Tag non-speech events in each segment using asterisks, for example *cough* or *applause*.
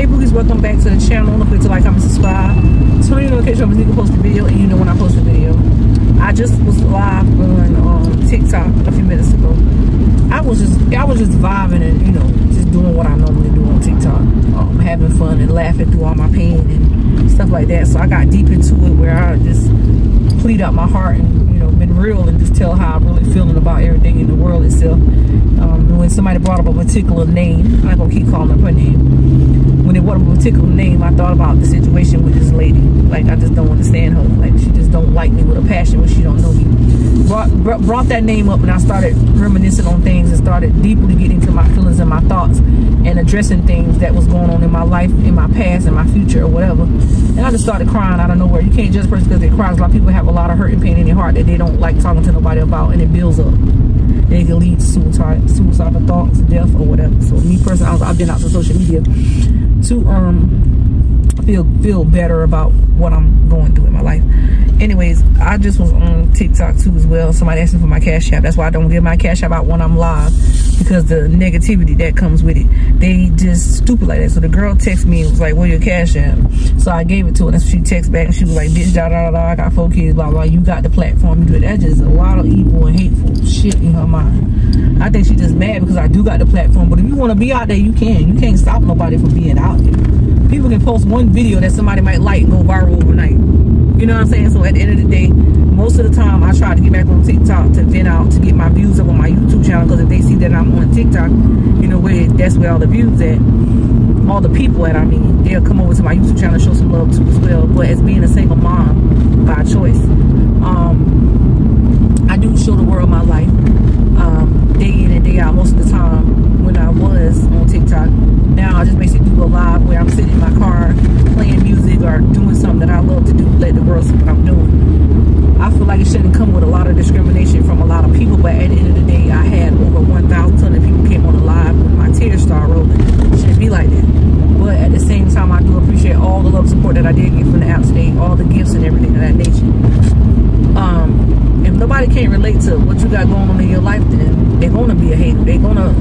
Hey boogies, welcome back to the channel. Don't forget to like, comment, subscribe. Turn your notification on when you post a video and you know when I post a video. I just was live on um, TikTok a few minutes ago. I was just I was just vibing and you know just doing what I normally do on TikTok, um, having fun and laughing through all my pain and stuff like that. So I got deep into it where I just plead out my heart and you know been real and just tell how I'm really feeling about everything in the world itself. Um, when somebody brought up a particular name, I'm not gonna keep calling her name. When brought up a particular name, I thought about the situation with this lady. Like I just don't understand her. Like she just don't like me with a passion when she don't know me. Brought, brought that name up and I started reminiscing on things and started deeply getting to my feelings and my thoughts and addressing things that was going on in my life, in my past, in my future or whatever. And I just started crying out of nowhere. You can't judge a person because they cry. A lot of people have a lot of hurt and pain in their heart that they don't like talking to nobody about and it builds up it can lead to suicide, suicidal thoughts, death, or whatever. So me personally, I've been out to social media to um feel feel better about what I'm going through in my life. Anyways, I just was on TikTok too as well. Somebody asking for my cash app. That's why I don't give my cash app out when I'm live because the negativity that comes with it. They just stupid like that. So the girl texted me and was like, "Where your cash app?" So I gave it to her. And she texted back and she was like, "Bitch, da da da. I got four kids. Blah blah. You got the platform. You do it." That's just a lot of evil and hateful shit in her mind. I think she just mad because I do got the platform. But if you want to be out there, you can. You can't stop nobody from being out there. People can post one video that somebody might like and go viral overnight. You know what I'm saying? So at the end of the day, most of the time I try to get back on TikTok to vent out to get my views up on my YouTube channel because if they see that I'm on TikTok, you know where that's where all the views at. All the people at I mean, they'll come over to my YouTube channel and show some love too as well. But as being a single mom by choice, um, I do show the world my life. Um, day in and day out most of the time when I was on TikTok. Now I just basically do a live where I'm sitting in my car playing music or doing something that I love to do, let the world see what I'm doing. I feel like it shouldn't come with a lot of discrimination from a lot of people, but at the end of the day, I had over 1,000 people came on the live when my tears started rolling. It shouldn't be like that. But at the same time, I do appreciate all the love support that I did get from the app today, all the gifts and everything of that nature. Um, nobody can't relate to what you got going on in your life, then they're gonna be a hater. They're gonna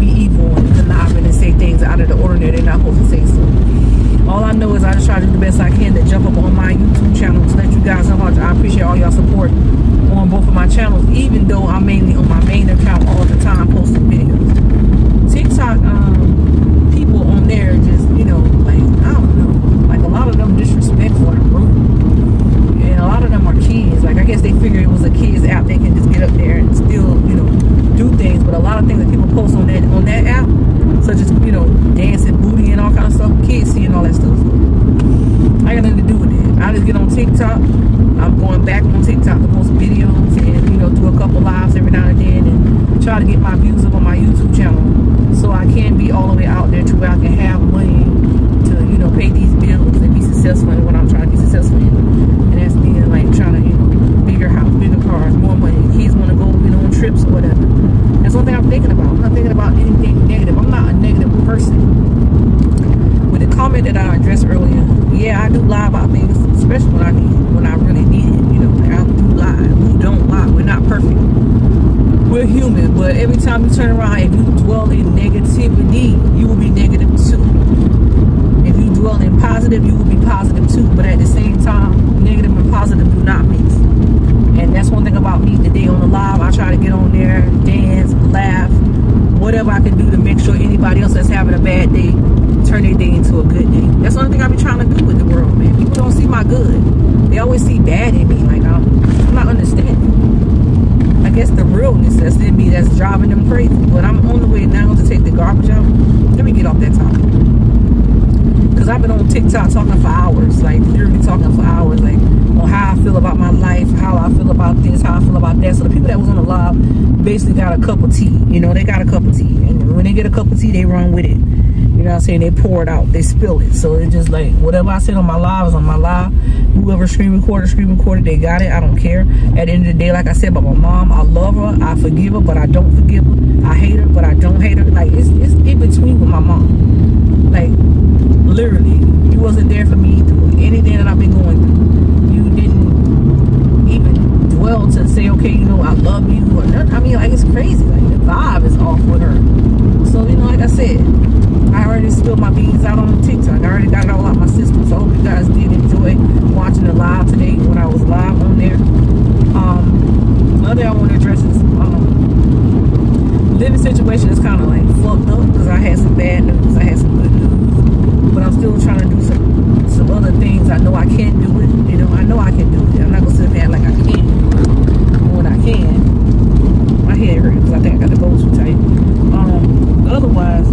be evil and conniving and say things out of the ordinary they're not supposed to say so. All I know is I just try to do the best I can to jump up on my YouTube channel to let you guys know how I appreciate all y'all support on both of my channels, even though I'm mainly on my main account all the time posting videos. TikTok, um, people on there just, you know, like, I don't know, like a lot of them disrespectful and rude. And a lot of them are. Like, I guess they figured it was a kids app, they can just get up there and still, you know, do things. But a lot of things that people post on that on that app, such as, you know, dancing, booty, and all kind of stuff, kids seeing all that stuff. I got nothing to do with it. I just get on TikTok. I'm going back on TikTok to post videos and, you know, do a couple lives every now and then and try to get my views up on my YouTube channel so I can be all the way out there to where I can have money to, you know, pay these bills and be successful in what I'm trying to be successful in. And that's being like trying to, you know, bigger house, bigger cars, more money. Kids want to go, you know, on trips or whatever. That's one thing I'm thinking about. I'm not thinking about anything negative. I'm not a negative person. With the comment that I addressed earlier, yeah, I do lie about things, especially when I need, when I really need it. You know, I do lie. We don't lie. We're not perfect. We're human, but every time you turn around, if you dwell in negativity, you will be negative too. If you dwell in positive, you will be positive too. But at the same time, negative and positive do not mix. That's one thing about me today on the live. I try to get on there, dance, laugh, whatever I can do to make sure anybody else that's having a bad day turn their day into a good day. That's the only thing I be trying to do with the world, man. People don't see my good. They always see bad in me. Like, I'm, I'm not understanding. I guess the realness that's in me that's driving them crazy. But I'm on the way now to take the garbage out. Let me get off that topic. Because I've been on TikTok talking for hours. Like, literally talking for hours. Like, on how I feel about my life, how I feel about this, how I feel about that. So the people that was on the live basically got a cup of tea. You know, they got a cup of tea. And when they get a cup of tea, they run with it. You know what I'm saying? They pour it out. They spill it. So it's just like, whatever I said on my live is on my live. Whoever screen recorded, screen recorded, they got it. I don't care. At the end of the day, like I said about my mom, I love her. I forgive her, but I don't forgive her. I hate her, but I don't hate her. Like, it's, it's in between with my mom. Like, literally, you wasn't there for me through anything that I've been going through. You didn't even dwell to say, okay, you know, I love you or nothing. I mean, like, it's crazy. Like, the vibe is off with her. So, you know, like I said, I already spilled my beans out on TikTok. I already got it all out my system. So I hope you guys did enjoy watching the live today when I was live on there. Um, another thing I want to address is um, living situation is kind of like fucked up because I had some bad news. I had some good news, I'm still trying to do some some other things. I know I can do it. You know, I know I can do it. I'm not gonna sit there like I can't when I can. My head hurts because I think I got the bow too tight. Um, otherwise,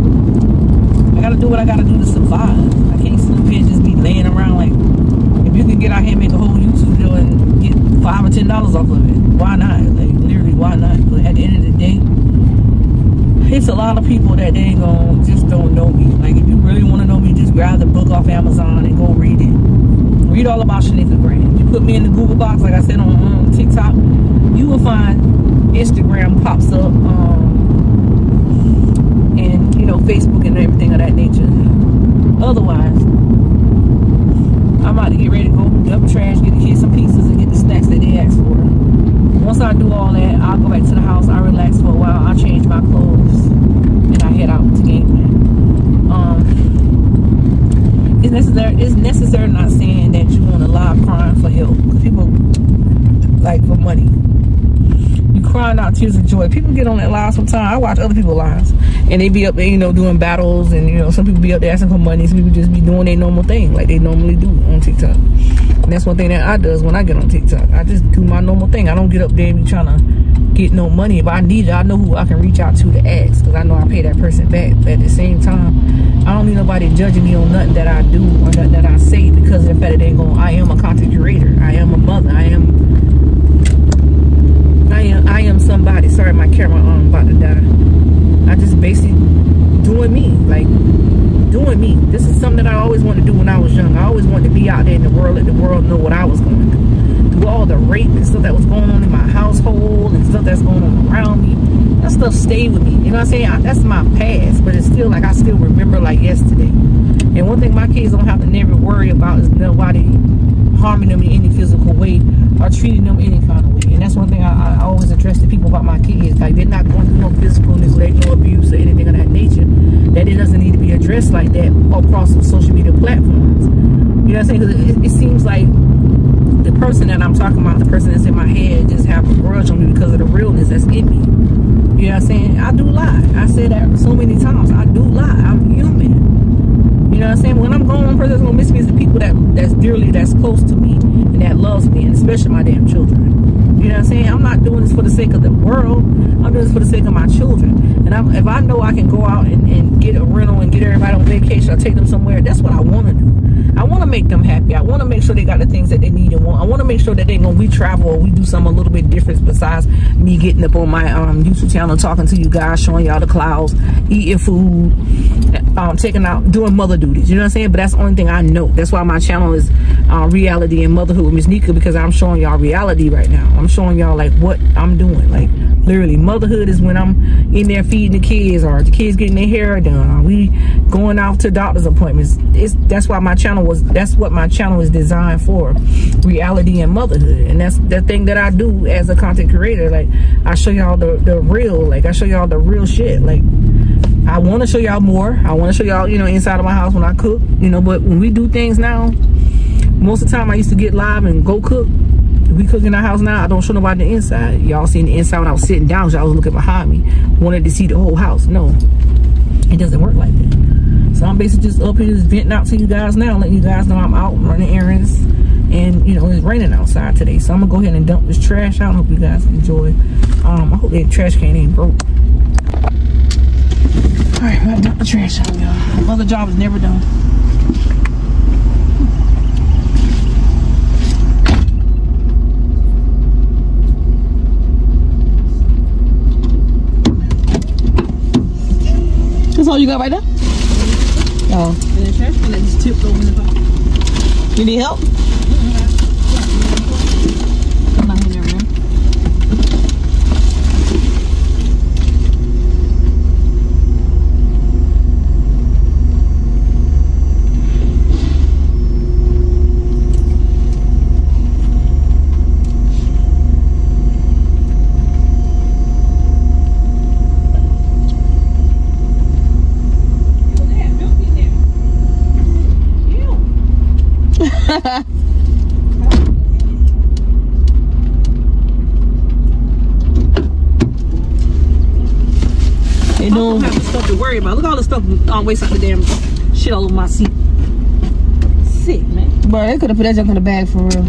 I gotta do what I gotta do to survive. I can't sit here and just be laying around like. If you can get out here and make a whole YouTube video and get five or ten dollars off of it, why not? Like literally, why not? But at the end of the day, it's a lot of people that they ain't gonna just don't know me. Like if you really want to know me, just grab the book off Amazon and go read it. Read all about Shanika Grant. You put me in the Google box, like I said on, on TikTok, you will find Instagram pops up, um, and you know Facebook and everything of that nature. Otherwise, I'm about to get ready to go dump trash, get the kids some pizzas, and get the snacks that they asked for. Once I do all that, I'll go back to the house. I relax for a while. I change my clothes, and I head out to game plan. Um, it's necessary. It's necessary. Not saying that you want to lie crying for help. People like for money. Crying out tears of joy. People get on that live sometimes. I watch other people lives, and they be up there, you know, doing battles, and you know, some people be up there asking for money. Some people just be doing their normal thing like they normally do on TikTok. And that's one thing that I does when I get on TikTok. I just do my normal thing. I don't get up there and be trying to get no money. If I need it, I know who I can reach out to to ask because I know I pay that person back. But at the same time, I don't need nobody judging me on nothing that I do or nothing that I say because of the fact that they going, I am a content creator. I am a mother. I am I am I am somebody. Sorry, my camera um about to die. I just basically doing me, like doing me. This is something that I always wanted to do when I was young. I always wanted to be out there in the world, let the world know what I was going through. Through all the rape and stuff that was going on in my household and stuff that's going on around me. That stuff stayed with me. You know what I'm saying? I, that's my past, but it's still like I still remember like yesterday. And one thing my kids don't have to never worry about is nobody harming them in any physical way or treating them any kind of. That's one thing I, I always address to people about my kids. Like they're not going through no physical neglect, no abuse or anything of that nature. That it doesn't need to be addressed like that across social media platforms. You know what I'm saying? Because it, it seems like the person that I'm talking about, the person that's in my head, just have a grudge on me because of the realness that's in me. You know what I'm saying? I do lie. I say that so many times. I do lie. I'm human. You know what I'm saying? When I'm gone, one person that's gonna miss me is the people that that's dearly that's close to me and that loves me, and especially my damn children. You know what I'm saying? I'm not doing this for the sake of the world. I'm doing this for the sake of my children. And I'm, if I know I can go out and, and get a rental and get everybody on vacation or take them somewhere, that's what I want to do. I want to make them happy. I want to make sure they got the things that they need and want. I want to make sure that they when we travel or we do something a little bit different besides me getting up on my um, YouTube channel talking to you guys, showing y'all the clouds, eating food, um, taking out, doing mother duties. You know what I'm saying? But that's the only thing I know. That's why my channel is uh, reality and motherhood with Miss Nika because I'm showing y'all reality right now. I'm showing y'all like what I'm doing. Like literally, motherhood is when I'm in there feeding the kids or the kids getting their hair done. Or we going out to doctor's appointments. It's that's why my channel was. That's what my channel is designed for, reality and motherhood. And that's the thing that I do as a content creator. Like I show y'all the the real. Like I show y'all the real shit. Like. I want to show y'all more. I want to show y'all, you know, inside of my house when I cook, you know, but when we do things now, most of the time I used to get live and go cook. We cook in our house now. I don't show nobody the inside. Y'all seen the inside when I was sitting down. Y'all was looking behind me. Wanted to see the whole house. No, it doesn't work like that. So I'm basically just up here just venting out to you guys now, letting you guys know I'm out running errands. And, you know, it's raining outside today. So I'm going to go ahead and dump this trash out. I hope you guys enjoy. Um, I hope that trash can ain't broke. All right, I'm going to dump the trash out, y'all. Mother job is never done. That's all you got right now? Oh. You need help? Come on in there, man. Well, they had milk They don't have stuff to worry about. Look at all the stuff on waste out the damn shit all over my seat. Sick, man. Bro, they could have put that junk in the bag for real.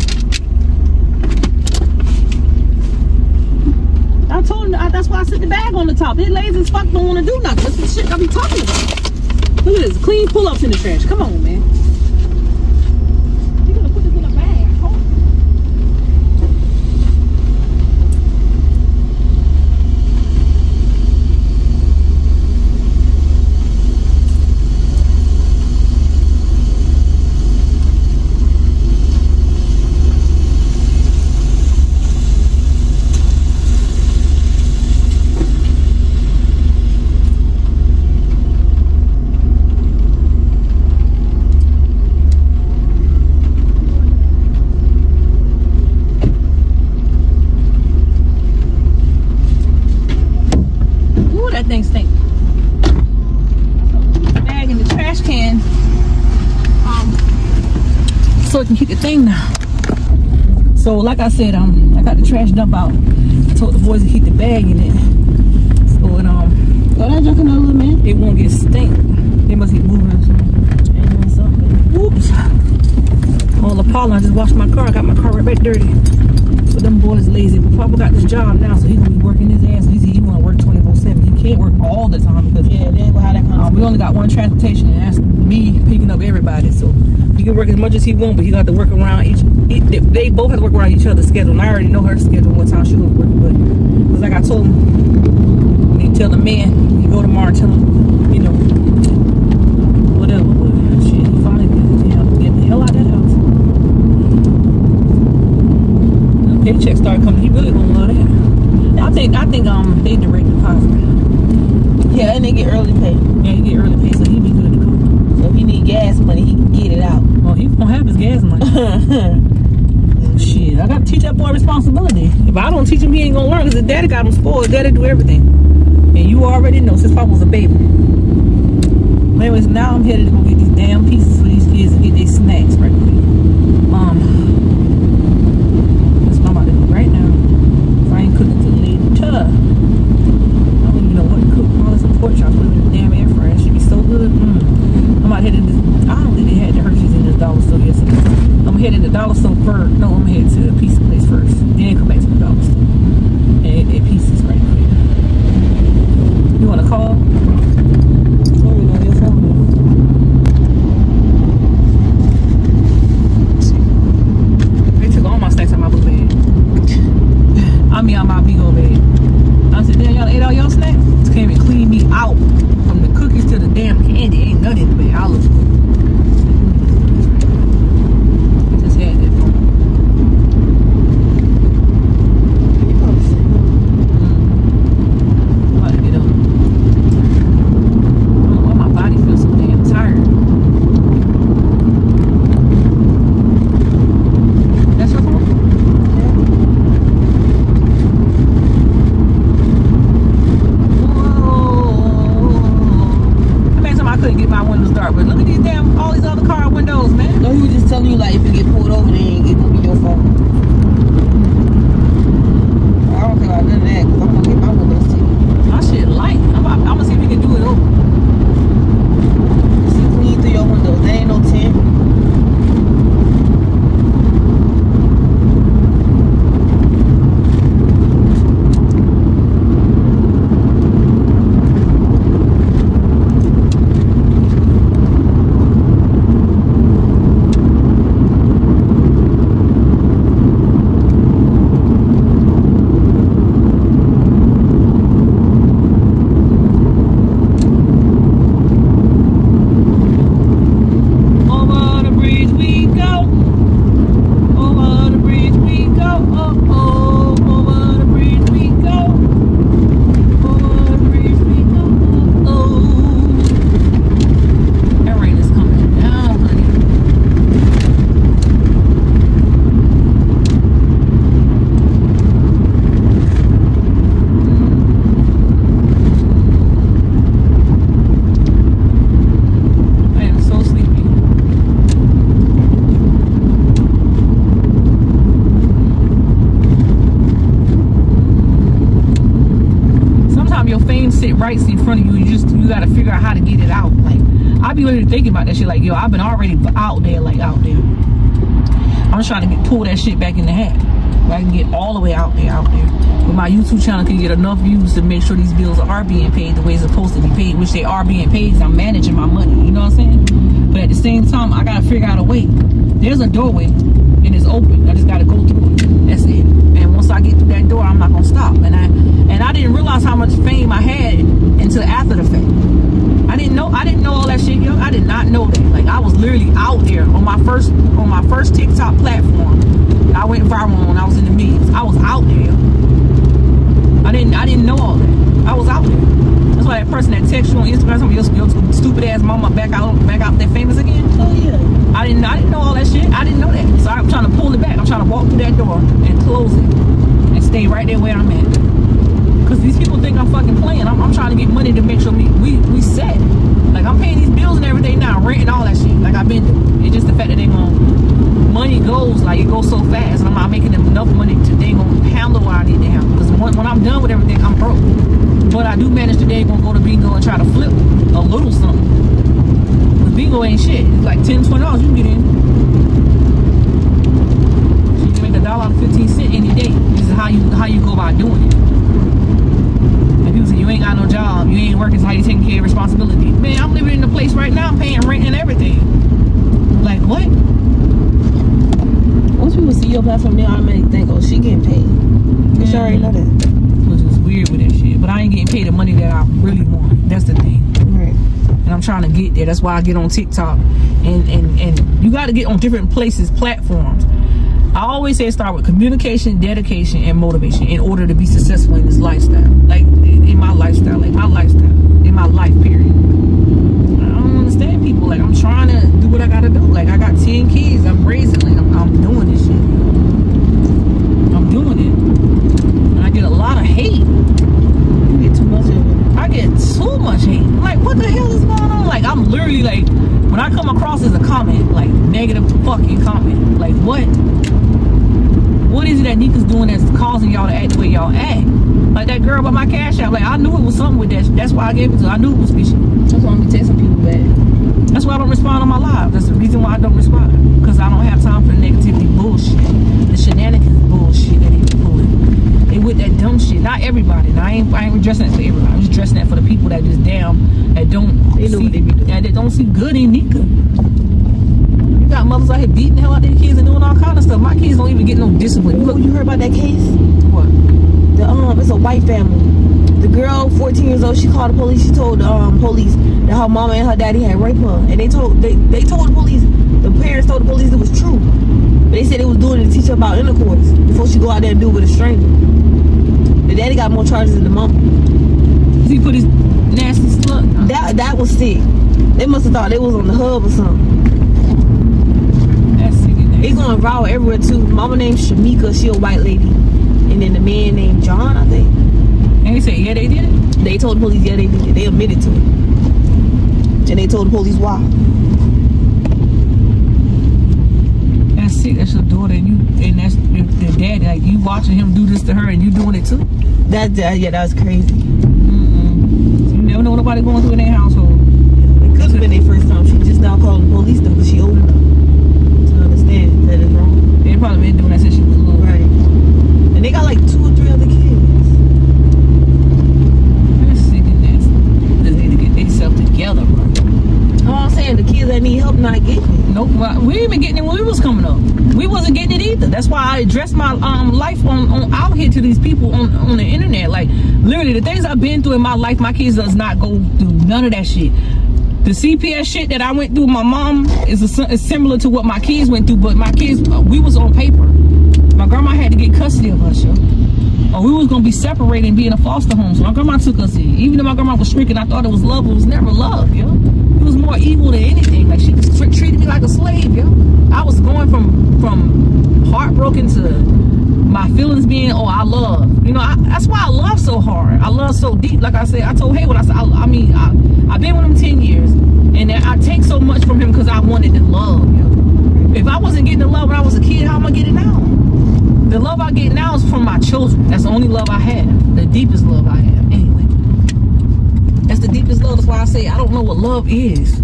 I told him I, that's why I set the bag on the top. They lazy as fuck don't want to do nothing. That's the shit I be talking about. Look at this. Clean pull-ups in the trash. Come on, man. You gotta put this in a bag. I told you. Ooh, that thing stink. Bag in the trash can. Um, so it can keep the thing down. So like I said, um, I got the trash dump out. I told the boys to keep the bag in it. So it um, Throw that junk in there, little man. it won't get stink. They must keep moving or something. Ain't doing something. Oops. On the pollen, I just washed my car. I got my car right back dirty. But them boys lazy. But Papa got this job now, so he gonna be working his ass. He's he wanna work 24/7. He can't work all the time because Yeah, they ain't gonna have that kind um, we only got one transportation, and that's me picking up everybody. So he can work as much as he want, but he got to work around each. He, they, both have to work around each other's schedule. And I already know her schedule. What time she was working, but because like I told him, you tell the man, you go tomorrow, tell him, you know, whatever. But shit, he finally you get the hell out of that house. The paycheck started coming. He really gonna love that. I think I think um they direct deposit. Yeah, and they get early pay. Yeah, he get early pay, so he be good to go. So if he need gas money, he can get it out. Well, he gonna have his gas money. *laughs* Shit, I gotta teach that boy responsibility. If I don't teach him, he ain't gonna learn. Cause his daddy got him spoiled. His daddy do everything, and you already know since Papa was a baby. Anyways, now I'm headed to go get these damn pieces for these kids and get their snacks right quick. Um, that's what I'm about to do right now. If I ain't cooking till later. I don't even know what to cook. All this pork chop, put it in the damn air fryer. It should be so good. Mm. I'm about headed to. I don't think they had the Hershey's in this dollar store yesterday. I'm headed to Dollar Store first. No, I'm the pizza place first. Then come back to the Dollar Store. And their pieces right quick. You want to call? And me out. From the cookies to the damn candy. Ain't nothing in the are being paid the way it's supposed to be paid, which they are being paid. I'm managing my money. You know what I'm saying? But at the same time, I gotta figure out a way. There's a doorway and it's open. I just gotta go through it. That's it. And once I get through that door, I'm not gonna stop. And I and I didn't realize how much fame I had until after the fact. I didn't know I didn't know all that shit, yo. I did not know that. Like I was literally out there on my first on my first TikTok platform. I went viral when I was in the millions. I was out there. I didn't I didn't know all that. I was out there. That's why that person that text you on Instagram, some your, your stupid ass mama back out back out there famous again. Oh yeah. I didn't I didn't know all that shit. I didn't know that. So I'm trying to pull it back. I'm trying to walk through that door and close it and stay right there where I'm at. Cause these people think I'm fucking playing. I'm, I'm trying to get money to make sure we, we we set. Like I'm paying these bills and everything now, rent and all that shit. Like I've been doing. It's just the fact that they going money goes like it goes so fast, I'm not making enough money to they gonna handle what I need to handle. Cause when, when I'm done with everything, I'm broke. But I do manage today gonna go to bingo and try to flip a little something. Bingo ain't shit. It's like 10 20 dollars you can get in. So you can make a dollar out of 15 cent any day. This is how you how you go about doing it. And people say you ain't got no job, you ain't working, so how you taking care of responsibility? Man, I'm living in a place right now, I'm paying rent and everything. Like what? Once people see your platform, they automatically think, oh, she getting paid. because You should already mm-hmm. know that. Which is weird with that shit. But I ain't getting paid the money that I really want. That's the thing. Right. and I'm trying to get there. That's why I get on TikTok, and and and you got to get on different places, platforms. I always say start with communication, dedication, and motivation in order to be successful in this lifestyle. Like in in my lifestyle, like my lifestyle, in my life period. I don't understand people. Like I'm trying to do what I gotta do. Like I got ten kids. I'm raising. Like I'm, I'm doing this shit. I'm doing it. And I get a lot of hate. You get too much it. I get too much hate. Like, what the hell is going on? Like, I'm literally like, when I come across as a comment, like negative fucking comment, like what? What is it that Nika's doing that's causing y'all to act the way y'all act? Like that girl with my cash out. Like I knew it was something with that. That's why I gave it to her. I knew it was fishy. That's why I'm texting people back. That's why I don't respond on my live. That's the reason why I don't respond. I don't have time for the negativity bullshit. The shenanigans bullshit that they pulling. They with that dumb shit. Not everybody. Now, I ain't I ain't addressing that for everybody. I'm just addressing that for the people that just damn that don't They know see they be doing. that, that don't see good in Nika. You got mothers out here beating the hell out of their kids and doing all kind of stuff. My kids don't even get no discipline. You look you heard about that case? what? The um, it's a white family. The girl, 14 years old, she called the police. She told the um, police that her mama and her daddy had raped her, and they told they they told the police. The parents told the police it was true, but they said they was doing it to teach her about intercourse before she go out there and do it with a stranger. The daddy got more charges than the mom. He put his nasty slut. That that was sick. They must have thought they was on the hub or something. That's sick. It's going viral everywhere too. Mama named Shamika, she a white lady, and then the man named John, I think. And he said, yeah, they did it. They told the police, yeah, they did it. They admitted to it. And they told the police why. Sick. That's your daughter, and you, and that's the, the daddy. Like you watching him do this to her, and you doing it too. That, that yeah, that was crazy. Mm-mm. You never know what nobody going through in their household. It could have been their first time. She just now calling the police though, because she old enough to understand that it's wrong. They probably been doing that since she was little. Right. And they got like two or three other kids. That's sick and nasty. They need to get themselves together, bro. All I'm saying, the kids that need help not getting it. Nope, we didn't even getting it when we was coming up. We wasn't getting it either. That's why I addressed my um life on, on out here to these people on on the internet. Like literally, the things I've been through in my life, my kids does not go through none of that shit. The CPS shit that I went through, my mom is, a, is similar to what my kids went through, but my kids, uh, we was on paper. My grandma had to get custody of us, yo. Or we was gonna be separated and be in a foster home. So my grandma took us in. Even though my grandma was shrinking, I thought it was love. It was never love, yo. Was more evil than anything. Like she treated me like a slave, yo. I was going from from heartbroken to my feelings being, oh, I love. You know, I, that's why I love so hard. I love so deep. Like I said, I told hey, Haywood, I said, I, I mean, I, I've been with him 10 years, and I take so much from him because I wanted the love, yo. If I wasn't getting the love when I was a kid, how am I getting now? The love I get now is from my children. That's the only love I have. The deepest love I have. Anyway. Deepest love. That's why I say I don't know what love is.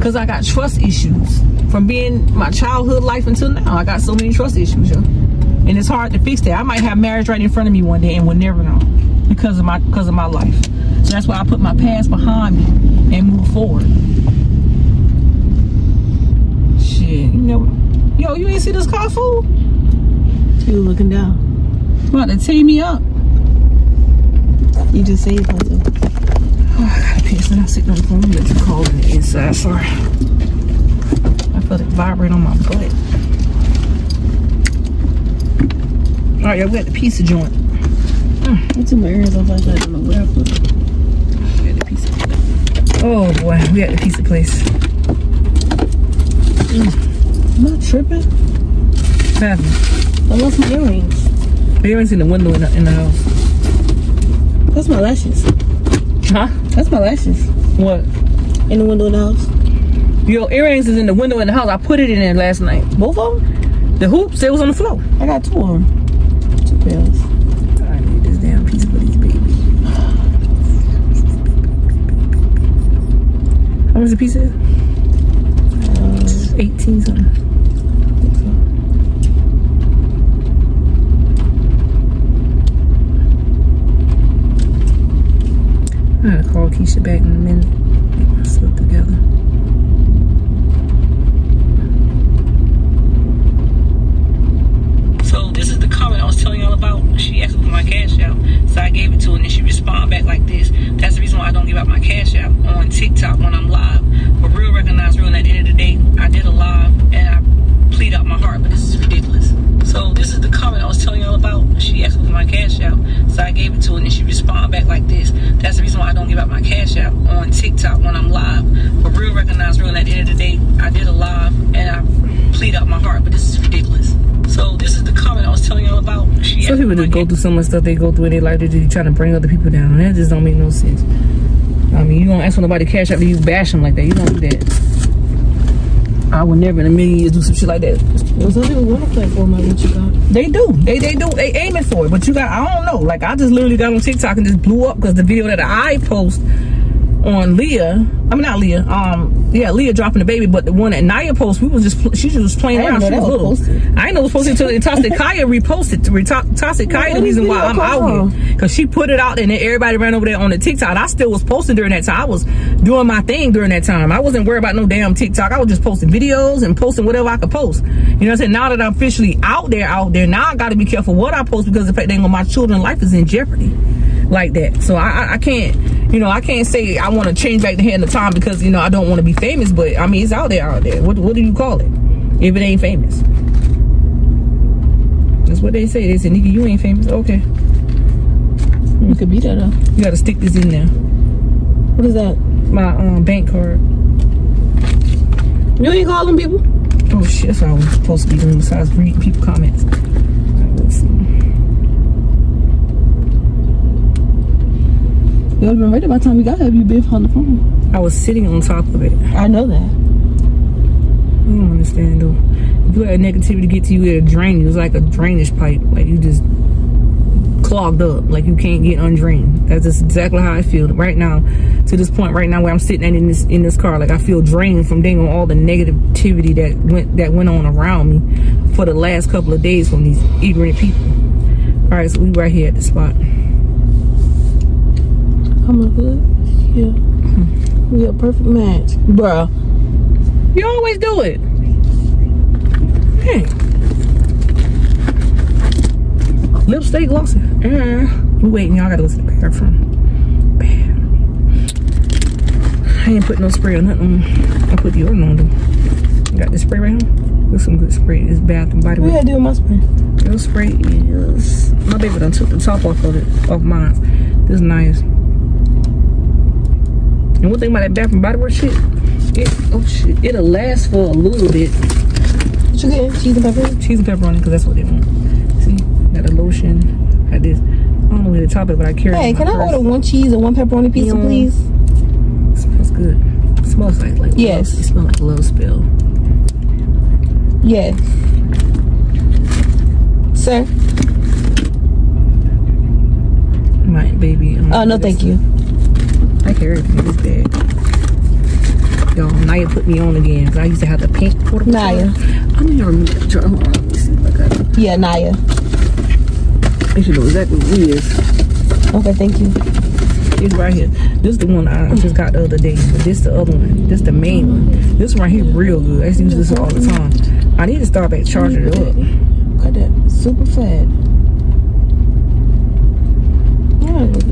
Cause I got trust issues from being my childhood life until now. I got so many trust issues, yo. And it's hard to fix that. I might have marriage right in front of me one day and we'll never know because of my because of my life. So that's why I put my past behind me and move forward. Shit, you know, yo, you ain't see this car fool? You looking down. About to tee me up. You just say something. Oh, I gotta piss and I'm on the phone. You call on the inside. Sorry. I felt it vibrate on my butt. All right, yeah, we got the pizza joint. Mm, I took my ears off. I don't know where I put them. We got the pizza. Oh boy, we got the pizza place. Mm. Am I tripping? Happened? I lost my earrings. The earrings in the window in the, in the house. That's my lashes. Huh? That's my lashes. What? In the window of the house. Your earrings is in the window in the house. I put it in there last night. Both of them? The hoops, it was on the floor. I got two of them. Two pairs. I need this damn piece for these babies. How much the pizza is? Uh, 18 something. Call Keisha back in a minute. Together. So this is the comment I was telling y'all about. She asked me for my cash out, so I gave it to her, and she responded back like this. That's the reason why I don't give out my cash out on TikTok when I'm live. But real recognize real, and at the end of the day, I did a live and I plead out my heart, but this is ridiculous. So this is the comment I was telling y'all about. She asked me for my cash out, so I gave it to her, and then she responded back like this. That's the reason why I don't give out my cash out on TikTok when I'm live. But real recognize real, at the end of the day, I did a live and I plead out my heart, but this is ridiculous. So this is the comment I was telling y'all about. She Some people just go through so much stuff they go through in their life. They're just trying to bring other people down. And that just don't make no sense. I mean, you don't ask for nobody to cash out, you bash them like that. You don't do that. I would never in a million years do some shit like that. well, some people want a platform like what you got. They do. They they do. They aiming for it. But you got. I don't know. Like I just literally got on TikTok and just blew up because the video that I post on Leah. I mean not Leah. Um, yeah, Leah dropping the baby, but the one that Naya post, we was just she was playing around. She was little. posted. I didn't know it was posted until Toxic Kaya reposted. Toxic Kaya the reason why I'm out here because she put it out and then everybody ran over there on the TikTok. I still was posting during that time. I was doing my thing during that time. I wasn't worried about no damn TikTok. I was just posting videos and posting whatever I could post. You know what I'm saying? Now that I'm officially out there, out there, now I got to be careful what I post because the fact that my children's life is in jeopardy like that. So I, I, I can't, you know, I can't say I want to change back the hand of time because you know I don't want to be famous. But I mean, it's out there, out there. What what do you call it if it ain't famous? That's what they say. They say, nigga, you ain't famous. Okay, You could be that though. you got to stick this in there. What is that? My um, bank card. You ain't calling people? Oh shit, that's what I was supposed to be doing besides reading people comments. All right, let's see. You would have been ready by the time we got here you been on the phone. I was sitting on top of it. I know that. I don't understand though. If you let negativity get to you, it'll drain you. It's like a drainage pipe. Like you just clogged up. Like you can't get undrained. That's just exactly how I feel right now. To this point right now where I'm sitting in this in this car. Like I feel drained from dang on all the negativity that went that went on around me for the last couple of days from these ignorant people. Alright, so we right here at the spot. I'm a good. Yeah. We a perfect match. Bruh. You always do it. Hey. Lipstick glossy. Uh, we waiting. Y'all gotta go to the bathroom. Bam. I ain't put no spray or nothing. on. I put deodorant on though. Got this spray right here. With some good spray. This Bath and Body What you Works. had to do with my spray? This spray is my baby done took the top off of it off mine. This is nice. And one thing about that Bath and Body Works shit, it oh shit, it'll last for a little bit. What you getting? Cheese and pepper? Cheese and pepperoni because that's what they want. See, got a lotion. Got this. I don't know where to top it, but I carry. Hey, can I purse. order one cheese and one pepperoni pizza, please? It smells good. It smells like like Yes. Love. It smells like love spill. Yes. Sir? My baby. um, Oh, no, thank you. Hair is bad. Yo, Naya put me on again because I used to have the pink portable. Naya. I'm gonna remove that jar. Hold on, let me see if I got it. Yeah, Naya. I should know exactly what it is. Okay, thank you. It's right here. This is the one I just got the other day. But this the other one. This the main one. This one right here real good. I used to use this all the time. I need to start back charging it up. Got that super fat.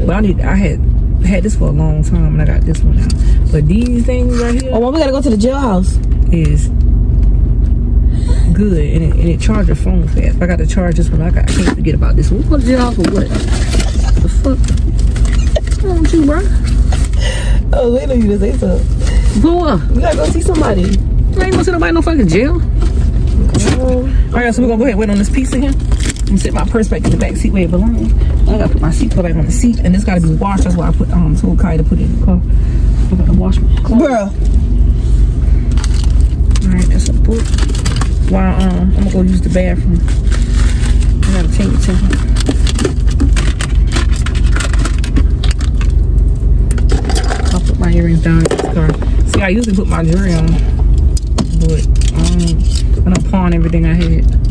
But I need I had had this for a long time and I got this one now. But these things right here Oh, well, we gotta go to the jailhouse. is good and it, and it charges your phone fast. I got to charge this one. I, got, I can't forget about this one. What the hell for what? The fuck? What's with you, bro? Oh, wait on you to say something. Go up. We gotta go see somebody. I ain't gonna send nobody in no fucking jail. Oh, All right, so we're gonna go ahead and wait on this piece here and set my purse back in the back seat where it belongs. I gotta put my seat back on the seat, and this gotta be washed. That's why I put um told Kai to put it in the car. I gotta wash my car. Girl. All right, that's a book. While um I'm gonna go use the bathroom. I gotta take it to him. I'll put my earrings down in this car. See, I usually put my jewelry on, but um, I don't pawn everything I had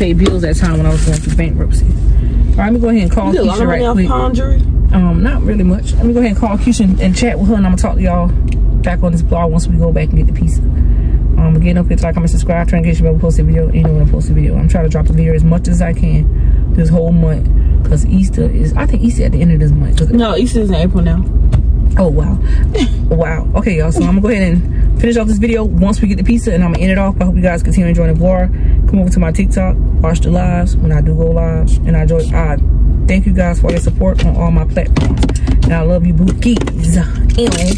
pay bills that time when I was going through bankruptcy. All right, let me go ahead and call You did a lot Keisha right quick. Um, not really much. Let me go ahead and call Keisha and, and chat with her, and I'm gonna talk to y'all back on this blog once we go back and get the pizza. Um, again, don't forget to like, comment, subscribe, try and get you about post a video. And you know when I post a video, I'm trying to drop a video as much as I can this whole month because Easter is. I think Easter at the end of this month. No, Easter is in April now. Oh wow, *laughs* wow. Okay, y'all. So I'm gonna go ahead and finish off this video once we get the pizza, and I'm gonna end it off. I hope you guys continue enjoying the vlog. Come over to my TikTok, watch the lives when I do go live, and I enjoy. I thank you guys for your support on all my platforms, and I love you, bookies. Anyway,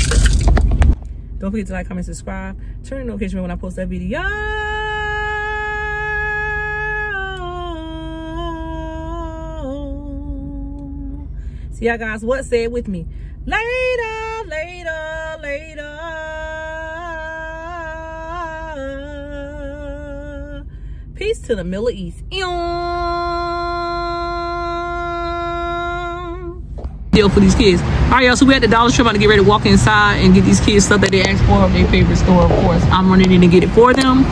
don't forget to like, comment, subscribe, turn the notification when I post that video. See y'all guys. What say it with me? Later, later, later. Peace to the Middle East. Deal for these kids. All right, y'all. So we at the Dollar Tree about to get ready to walk inside and get these kids stuff that they asked for of their favorite store. Of course, I'm running in to get it for them.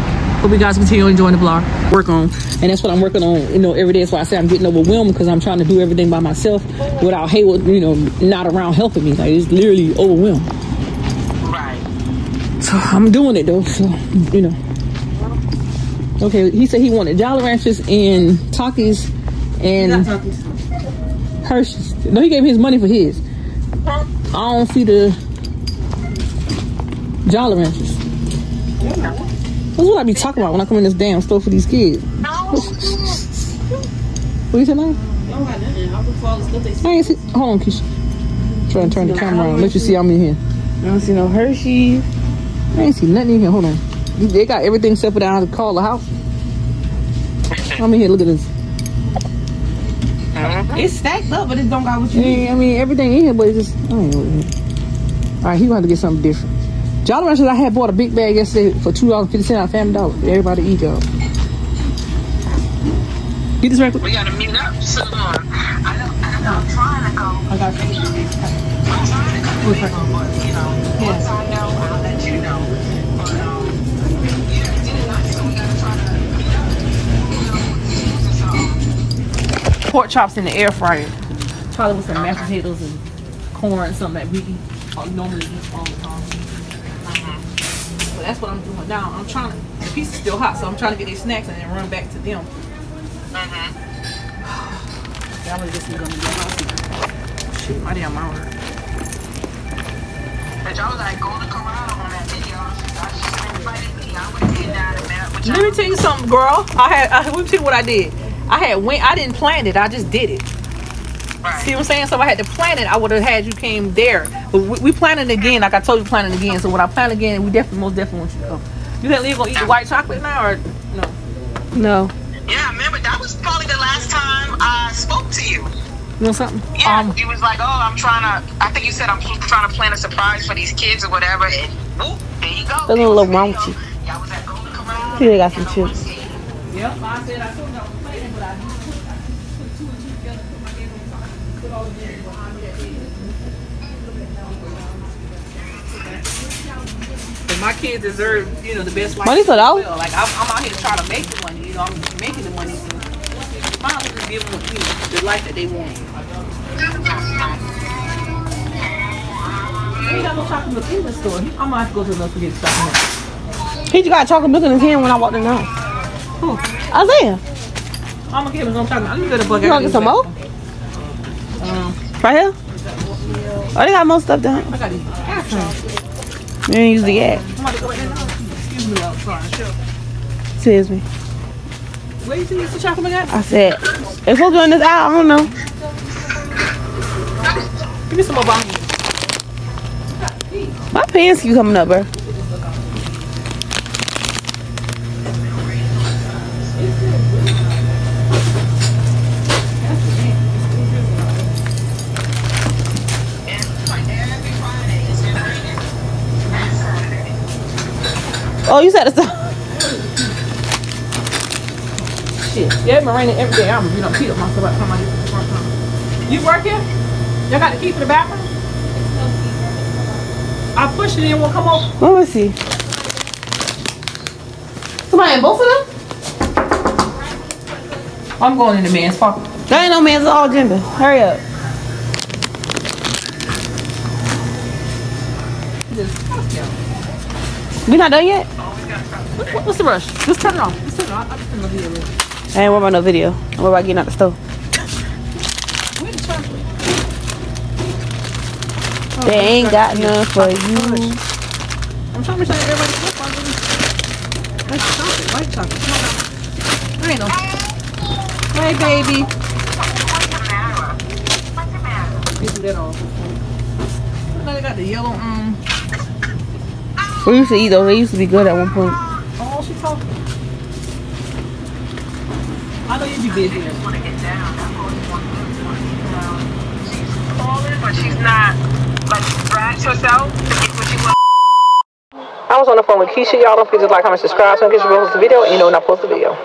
Hope you guys continue enjoying the vlog. Work on, and that's what I'm working on. You know, every day. That's why I say I'm getting overwhelmed because I'm trying to do everything by myself without Haywood, you know, not around helping me. Like it's literally overwhelmed. Right. So I'm doing it though. So you know. Okay, he said he wanted Jolly Ranchers and Takis and Hershey's. No, he gave his money for his. I don't see the Jolly Ranchers. That's what I be talking about when I come in this damn store for these kids. What you say, man? I ain't see. Hold on, Keisha. Trying to turn the camera on. Let you see I'm in here. I don't see no Hershey. I ain't see nothing in here. Hold on. They got everything except for down to call the house. *laughs* I'm in here. Look at this. Uh-huh. It's stacked up, but it don't got what you need. Yeah, I mean, everything in here, but it's just, I ain't know what it is. All right, he gonna have to get something different. Jolly Ranchers, I had bought a big bag yesterday for two dollars fifty cents at Family Dollar. Everybody eat y'all. Get this right quick. We gotta meet up soon. I know, I know, I'm trying to go. I got you. I'm trying to go, but, you know, once Pork chops in the air fryer. Probably with some mashed potatoes and corn, something that we can normally eat all the time. So that's what I'm doing now. I'm trying to. The piece is still hot, so I'm trying to get these snacks and then run back to them. *sighs* Yeah, I'm gonna get some gum in the house. Shit, my damn mouth hurt. but y'all was like going to Colorado on that video. I should have invited me. I would have been down and Let me tell you something, girl. I had. I, let me tell you what I did. I had went. I didn't plan it. I just did it. Right. See what I'm saying? So if I had to plan it, I would have had you came there. But we, we planning again. Like I told you, planning again. So when I plan again, we definitely, most definitely want you to come. You think you're gonna eat the white chocolate now, or no? No. Yeah, I remember that was probably the last time I spoke to you. You know something? Yeah, Um, he was like, "Oh, I'm trying to." I think you said I'm trying to plan a surprise for these kids or whatever, and whoop, there you go. That's a little raunchy. Y'all was at Golden Corral. Here they got some chips. Yep, I said I told you I was planning, but I didn't put, I didn't put two and two together. Put my head on top, put all the things behind me that day. But my kids deserve, you know, the best life. Money for as dollars? well. Like I'm, I'm out here trying to make the money. You know, I'm making the money. So might just give them, you know, the life that they want. Ain't got no chocolate milk in the store. I'm gonna have to go to the store to get chocolate milk. He just got chocolate milk in his hand when I walked in the house. Who? Isaiah, I'm gonna give him some chocolate. Let me get a bucket. you want to get some more? Um, Right here? Oh, they got more stuff down. I got these. You didn't use the gas. I'm about to go. Excuse me, I'm sorry. Excuse me. Where you see this chocolate at? I said, to be in this aisle. I don't know. Give me some more bottles. My pants keep coming up, bro. Oh, you said it's Shit. Yeah, it's been raining every day. I'm, you know, peed up myself by the time I get to the front. You working? here? Y'all got the key for the bathroom? I push it and it won't come open. Let me see. Somebody in both of them? I'm going in the man's pocket. There ain't no man's all gender. Hurry up. We not done yet? What, what's the rush? Just turn it off. Just turn it off. I just turn the video. I ain't worried about no video. I'm worried about getting out the. Where the chocolate? They ain't got none for you. I'm trying to tell everybody to look on this. That's chocolate. White chocolate. No, no. There ain't no. Hey, baby. You do that all. Now they got the yellow, um, We used to eat those. They used to be good at one point. Oh. I know you be busy. want to get down. That's all she wants to do. She's calling, but she's not like dragged herself to get what she wants. I was on the phone with Keisha. Y'all don't forget to like, comment, subscribe so in case you post the video and you know when I post the video.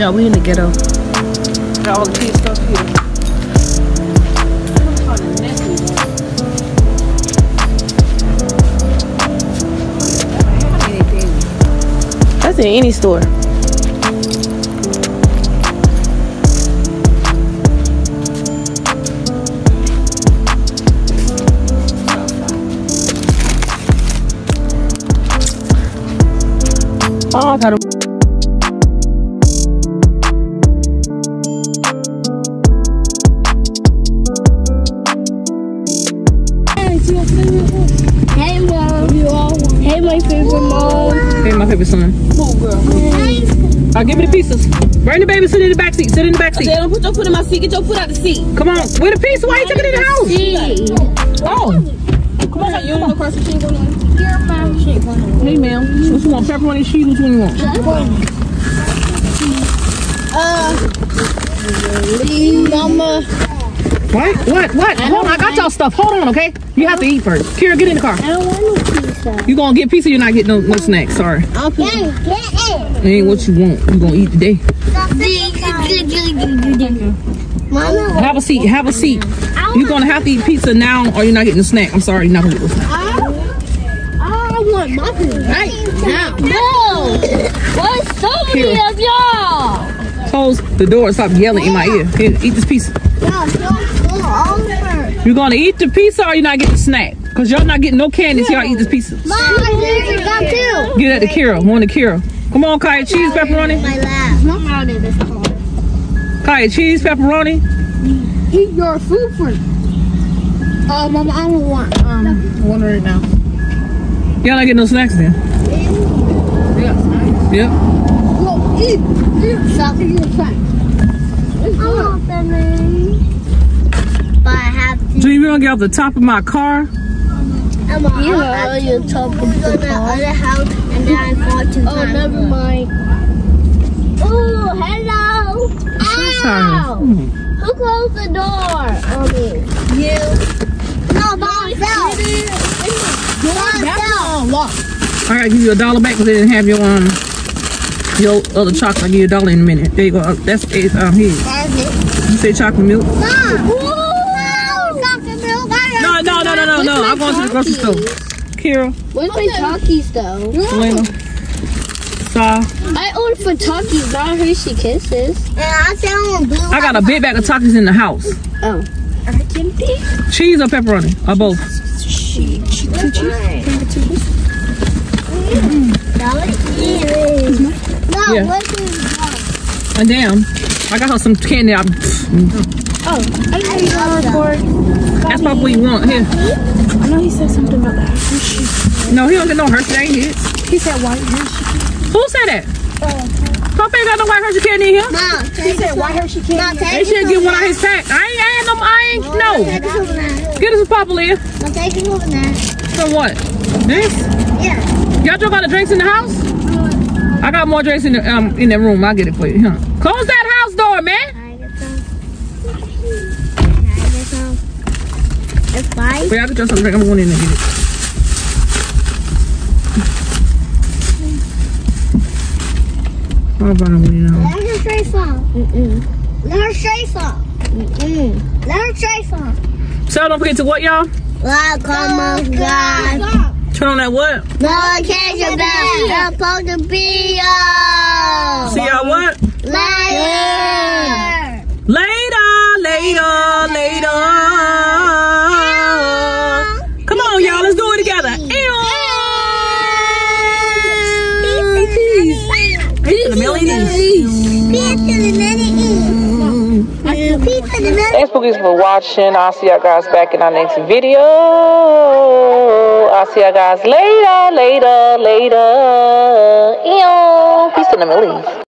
Yeah, we in the ghetto. Got all the kid stuff here. To nested one. How many things? That's in any store. Oh, I got Hey, my favorite son. I'll give me the pieces. Bring the baby, sit in the back seat. Sit in the back seat. Say, don't put your foot in my seat. Get your foot out the seat. Come on. Where the piece? Why you took it in the house? Oh. Come on, you want across the cheese on? Hey, ma'am. What you want? Pepperoni cheese? Which one you want? Mama. Uh, what? What? What? Hold on. I got y'all stuff. Hold on, okay? You have to eat first. Kira, get in the car. I don't want no pizza. You gonna get pizza? You're not getting no, no snacks. Sorry. I'll get it. It ain't what you want. You gonna eat today. Have a seat. Have a seat. You're gonna have to eat pizza now, or you're not getting a snack. I'm sorry, you're not gonna get a snack. I want my pizza right now. No. What's so many Here. of y'all? Close the door stop yelling in my ear. Here, eat this pizza. No, don't go over. You're gonna eat the pizza, or you're not getting a snack. Cause y'all not getting no candies. y'all eat this pizza. Mom, I pizza got two. Get at the Kira. One to Kira. Come on, Kaya, cheese pepperoni. My lab. I'm this car. Kaya, cheese pepperoni. Eat your food first. Uh, Mama, I don't want um one right now. Y'all not getting no snacks then. Yep. Go eat. Eat. Stop eating your snack. I want them. But I have to. So you gonna get off the top of my car? I'm on yeah, you top of the other house, and then I fought to Oh, never mind. Oh, hello. Ow. Who closed the door on me? You. No, by myself. By myself. I gotta give you a dollar back because they didn't have your um your other chocolate. I'll give you a dollar in a minute. There you go. That's it's um here. You say chocolate milk? Mom. No, no. I'm going to the grocery store. Kira, Where's my Takis though? Selena, Saw. I ordered for Takis, not Hershey Kisses. And I said I want blue. I got a big bag of Takis in the house. Oh. Cheese or pepperoni? Or both? No, Yeah. what is And damn, I got her some candy. I'm, I love that. that's probably what you want. Here. I know he said something about that Hershey. No, he don't get no Hershey. That ain't it. He said white Hershey. Who said that? Papa ain't got no white Hershey candy in here. Mom, He said white Hershey candy. Mom, They take should it get one out his pack. I ain't, I ain't no, I ain't, no. Take it over there. Get us a Papa Leah. Mom, take it over there. For what? This? Yeah. Y'all drink all the drinks in the house? I got more drinks in the um in that room. I'll get it for you. Huh? Close that I'm going in and get it. Oh, but I'm waiting on. Let her try some. Mm-mm. Let her try some. Mm-mm. Let her try some. So don't forget to what, y'all? Welcome, oh, God. Turn on that what? Notification bell. Supposed to be on. See y'all what? Later. Later, later, later. Come Thanks, Boogies, for watching. I'll see y'all guys back in our next video. I'll see y'all guys later, later, later. Ew. Peace to the millions.